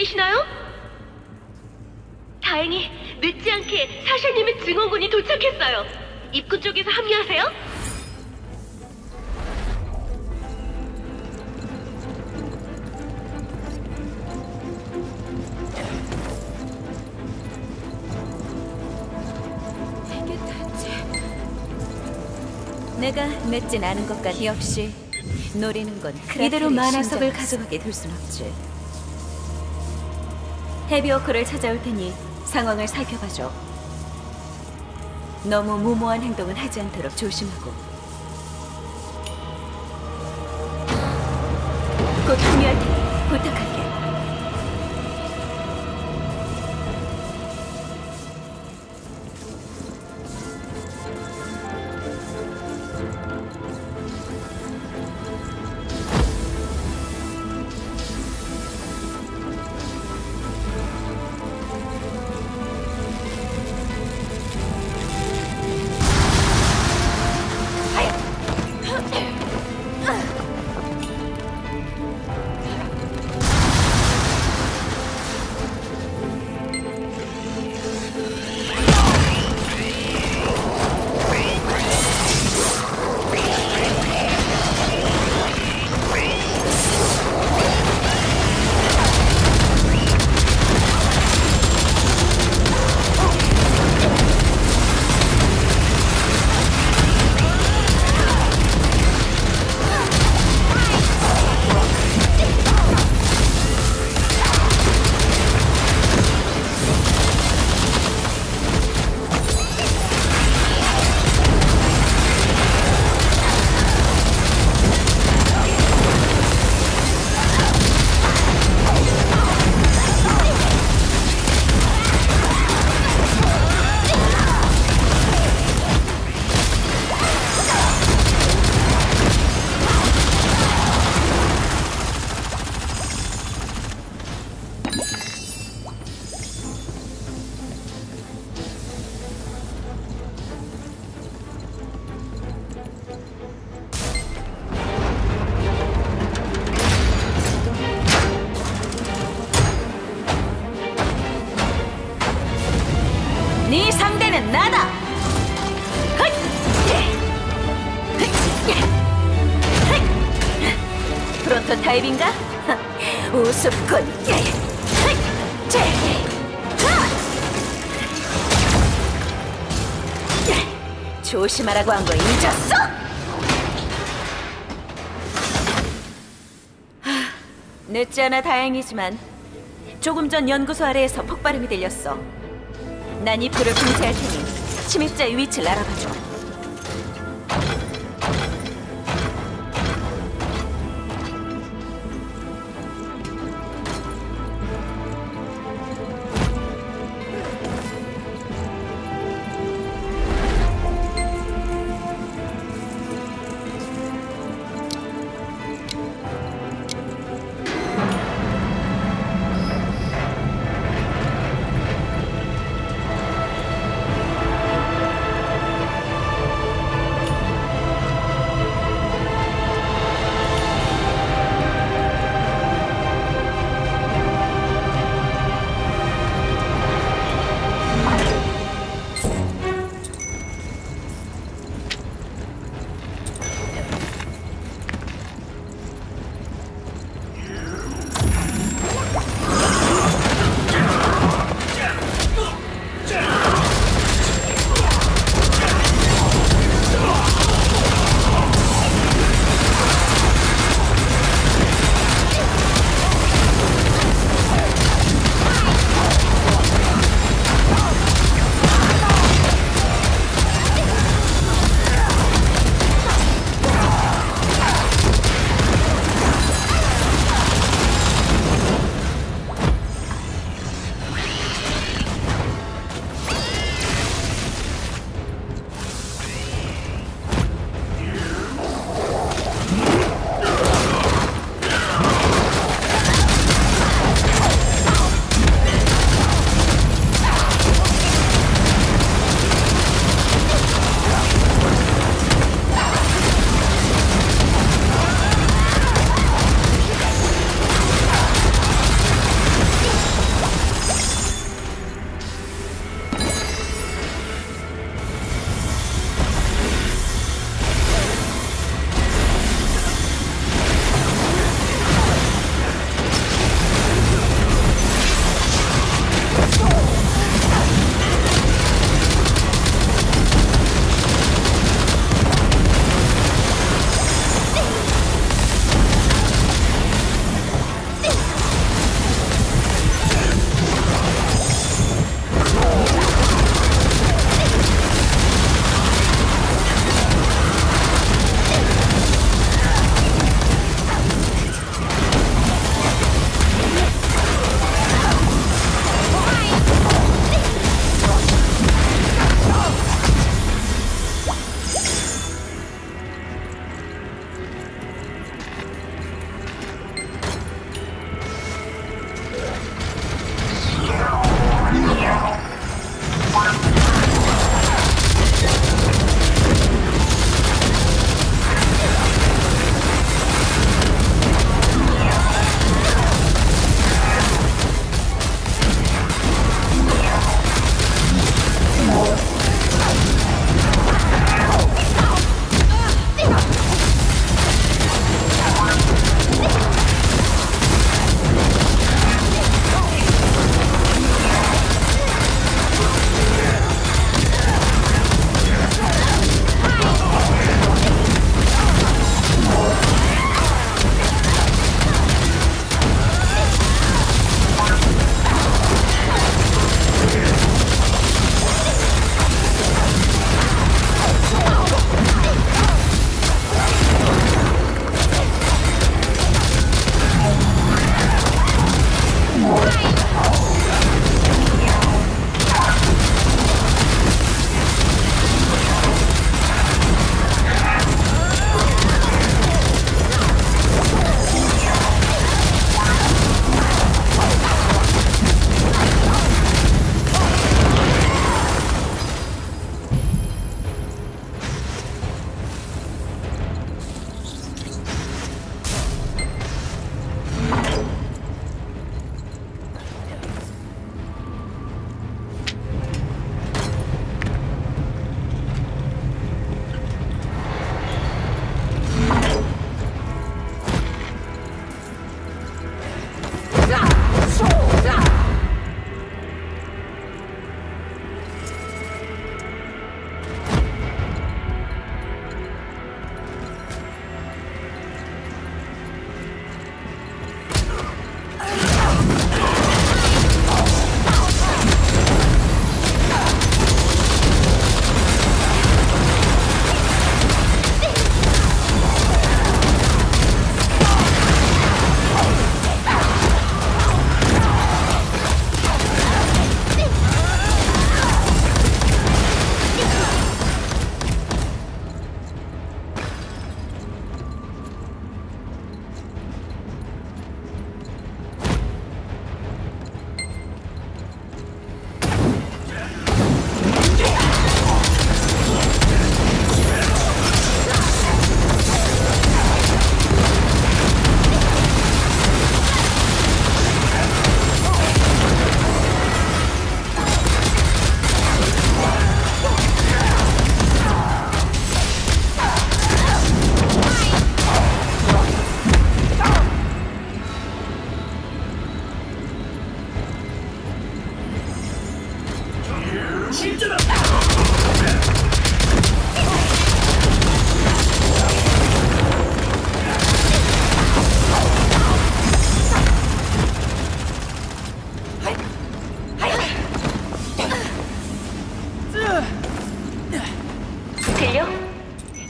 들리시나요? 다행히 늦지 않게 사샤님의 증원군이 도착했어요. 입구 쪽에서 합류하세요. 이게 대체 내가 늦진 않은 것 같아 역시 노리는 건 이대로 만화석을 가져가게 둘순 없지 헤비워커를 찾아올 테니 상황을 살펴봐줘. 너무 무모한 행동은 하지 않도록 조심하고 네 상대는 나다. 헛! 프로토 타입인가? 우습군. 조심하라고 한 거 잊었어? 하, 늦지 않아 다행이지만 조금 전 연구소 아래에서 폭발음이 들렸어. 난 입구를 봉쇄할 테니 침입자의 위치를 알아봐줘.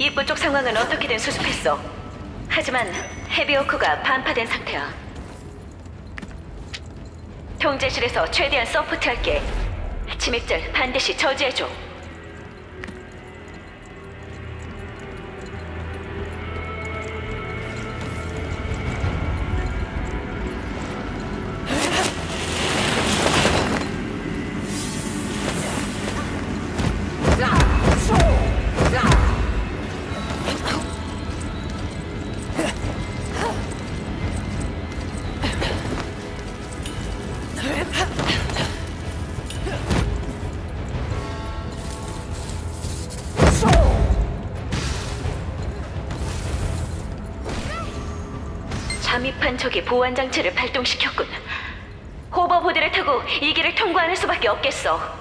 입구 쪽 상황은 어떻게든 수습했어. 하지만 헤비워크가 반파된 상태야. 통제실에서 최대한 서포트할게. 침입들 반드시 저지해줘. 적이 보안 장치를 발동시켰군. 호버보드를 타고 이 길을 통과하는 수밖에 없겠어.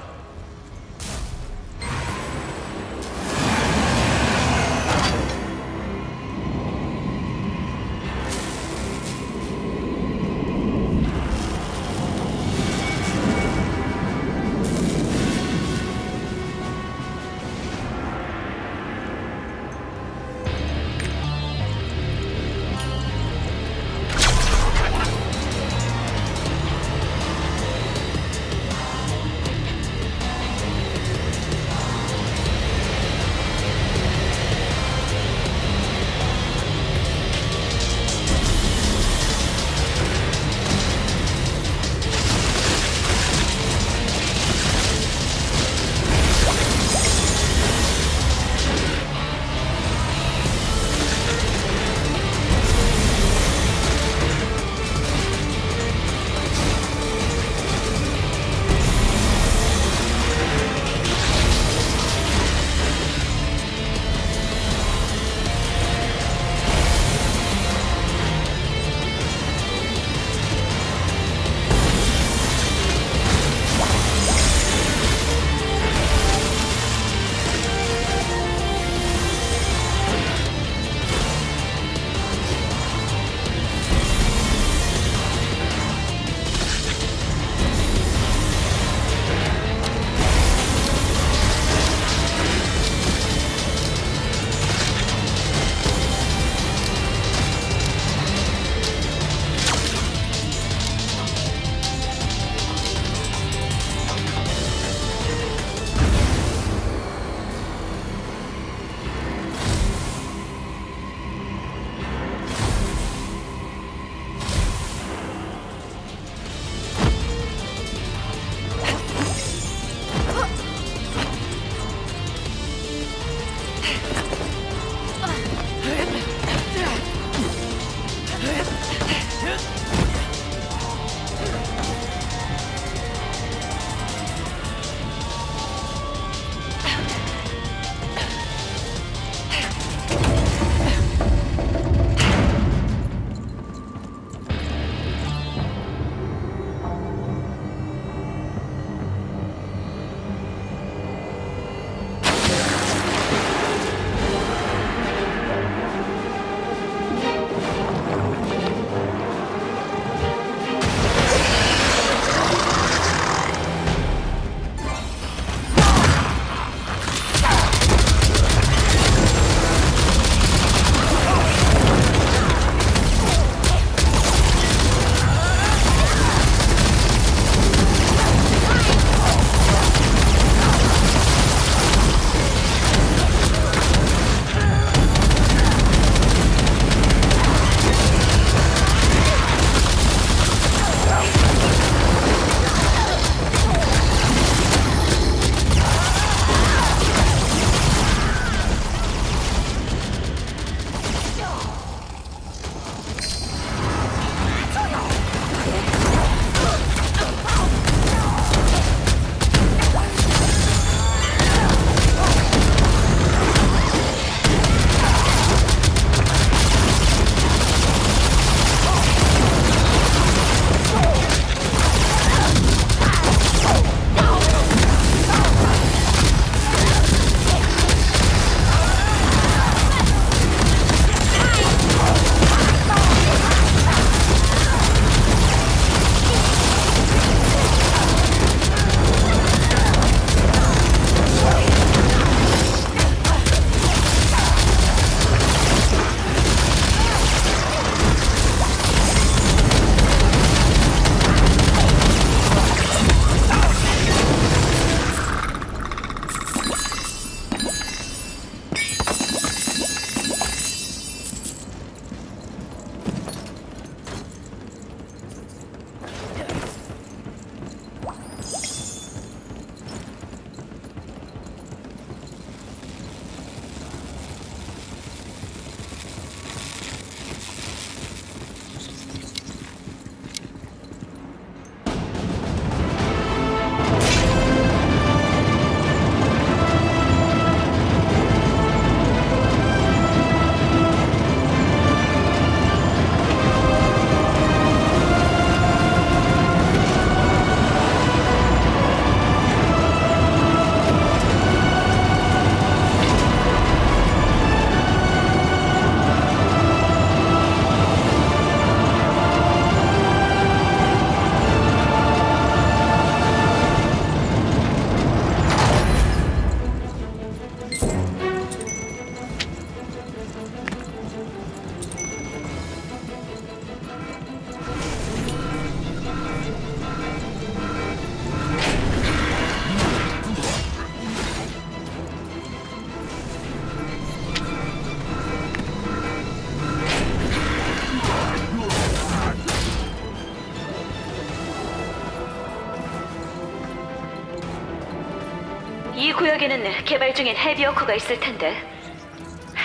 이 구역에는 개발 중인 헤비워크가 있을 텐데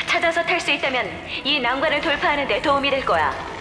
찾아서 탈 수 있다면 이 난관을 돌파하는 데 도움이 될 거야.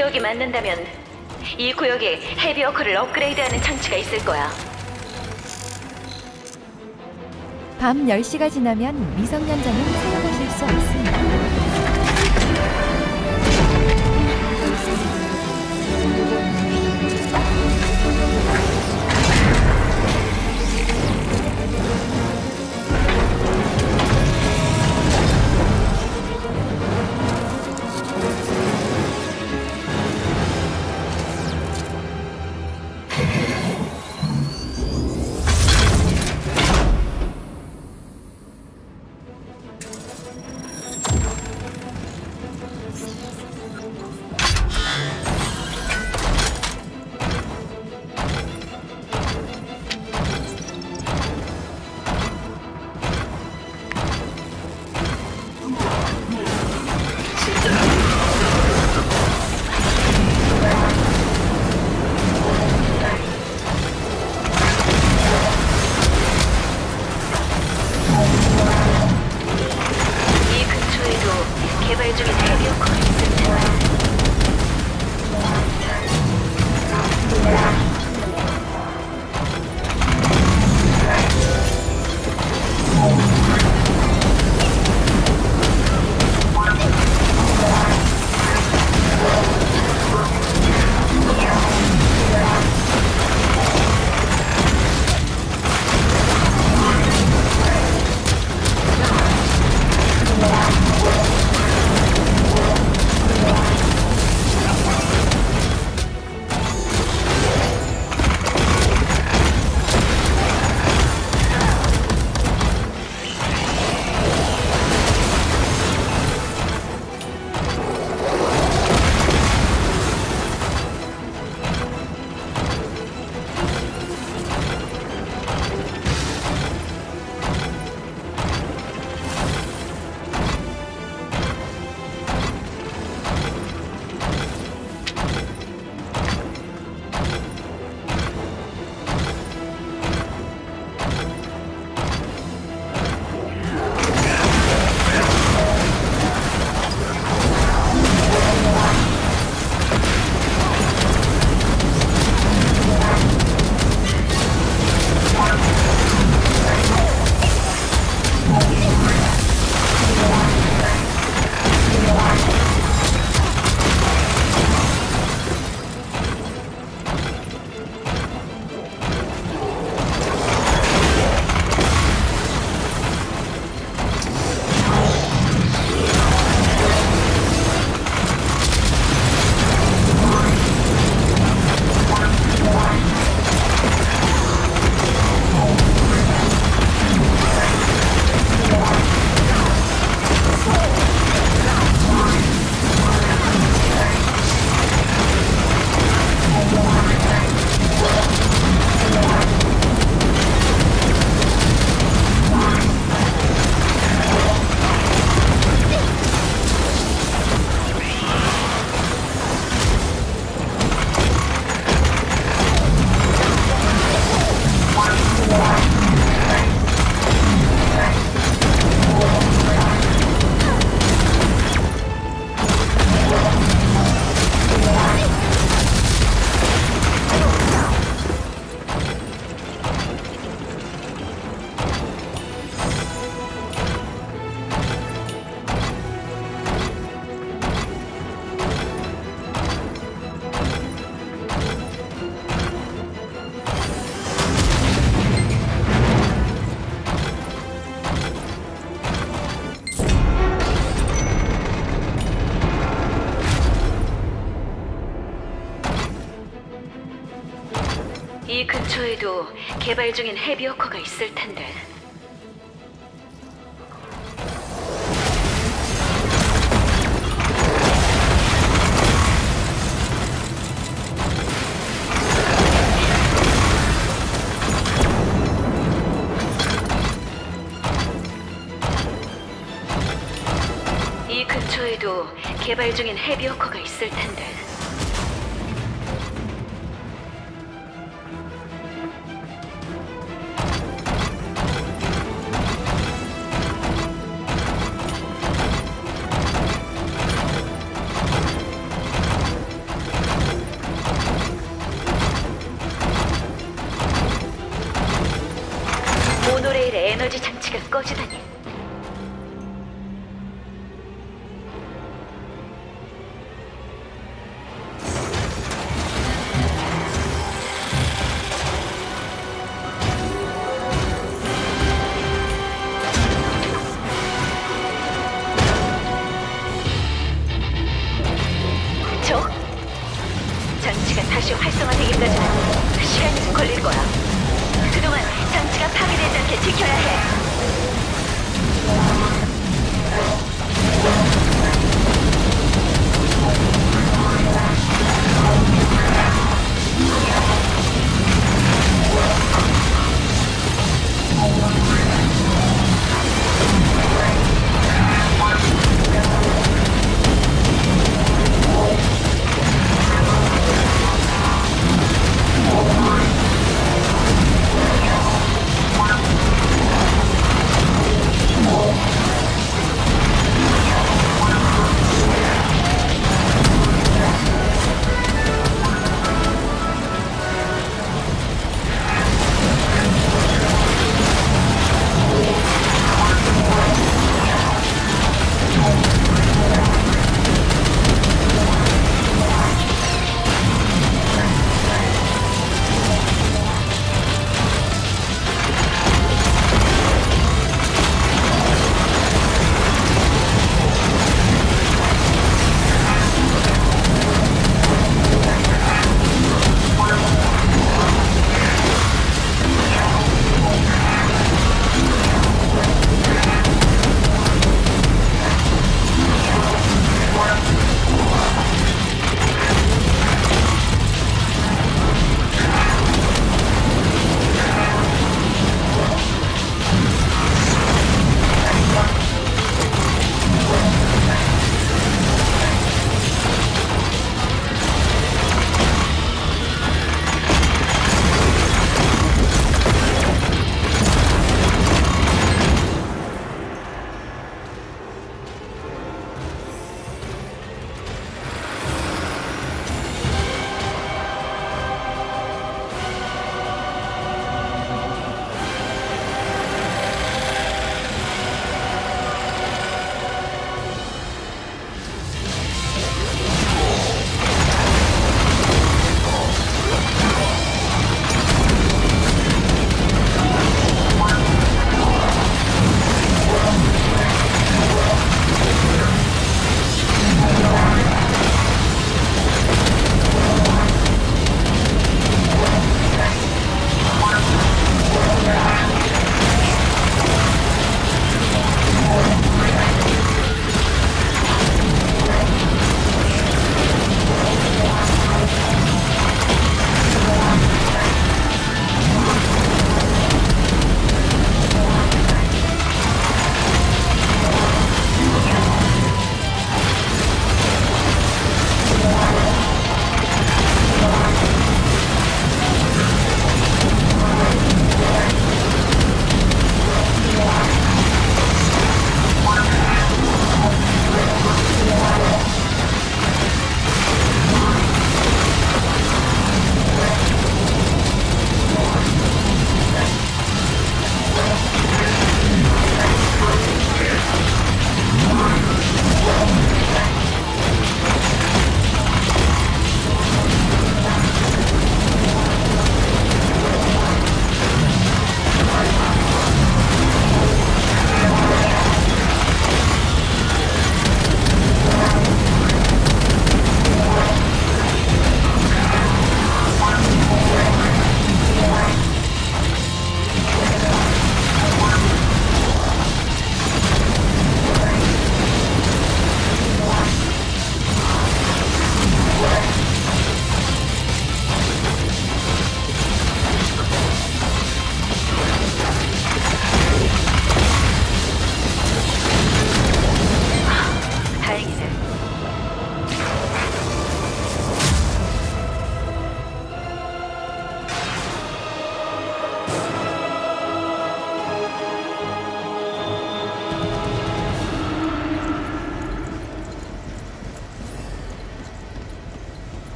기억이 맞는다면 이 구역에 헤비워커를 업그레이드하는 장치가 있을 거야. 밤 10시가 지나면 미성년자는 사용하실 수 없습니다. 개발 중인 헤비워커가 있을 텐데.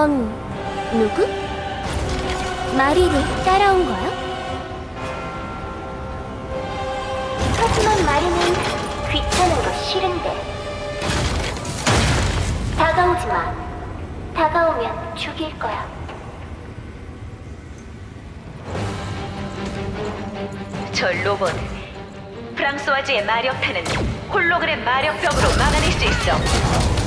넌 누구? 마리를 따라온 거야? 하지만 마리는 귀찮은 거 싫은데. 다가오지 마. 다가오면 죽일 거야. 저 로봇 프랑스와즈의 마력탄은 홀로그램 마력벽으로 막아낼 수 있어.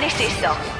に失踪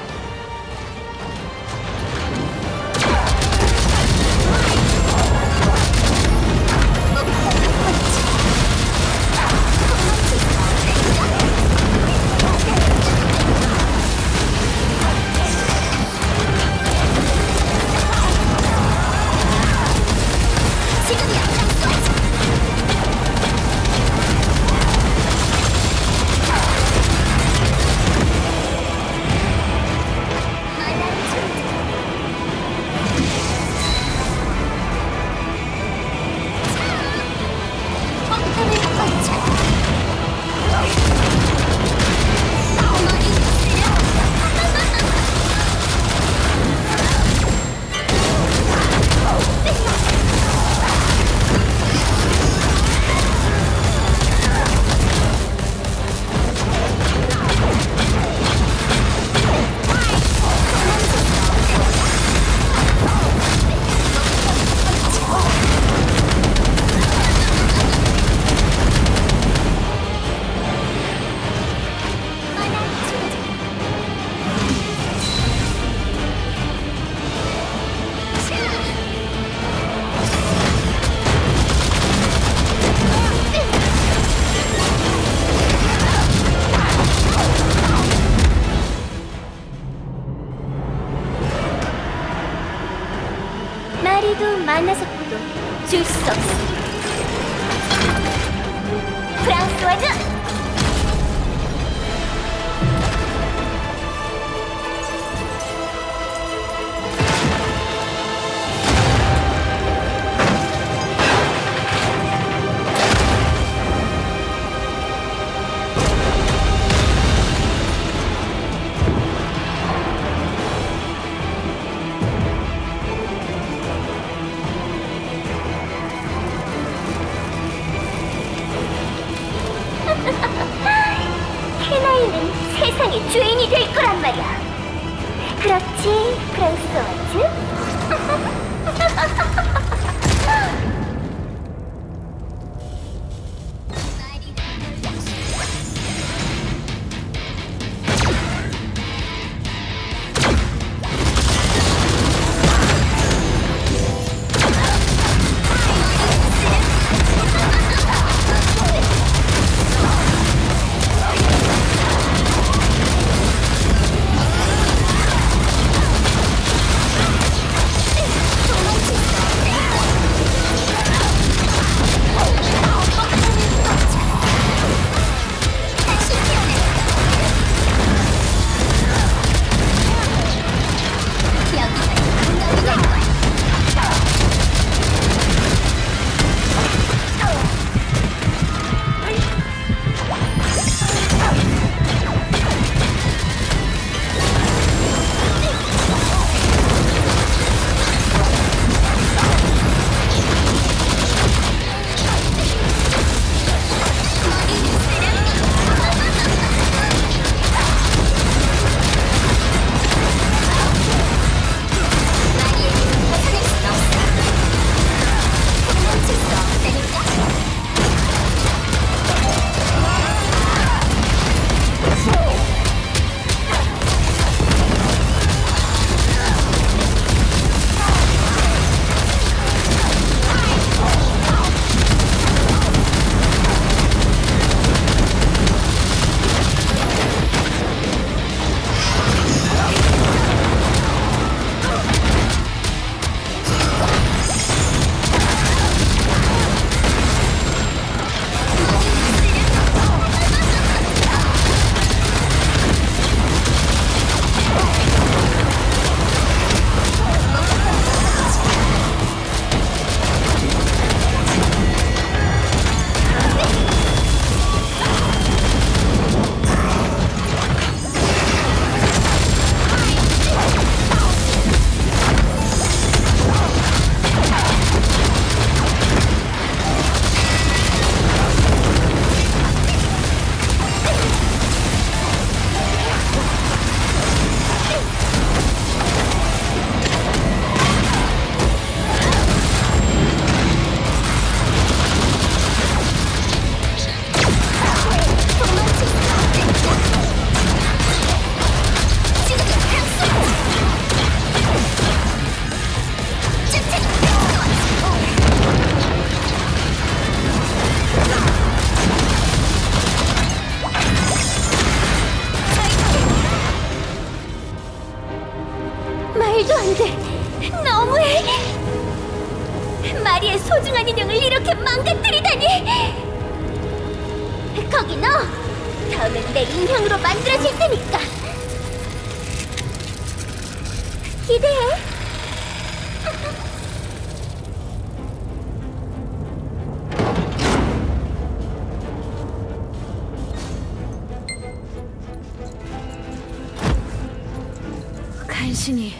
당신이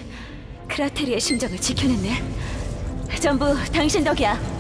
크라테리의 심정을 지켜냈네. 전부 당신 덕이야.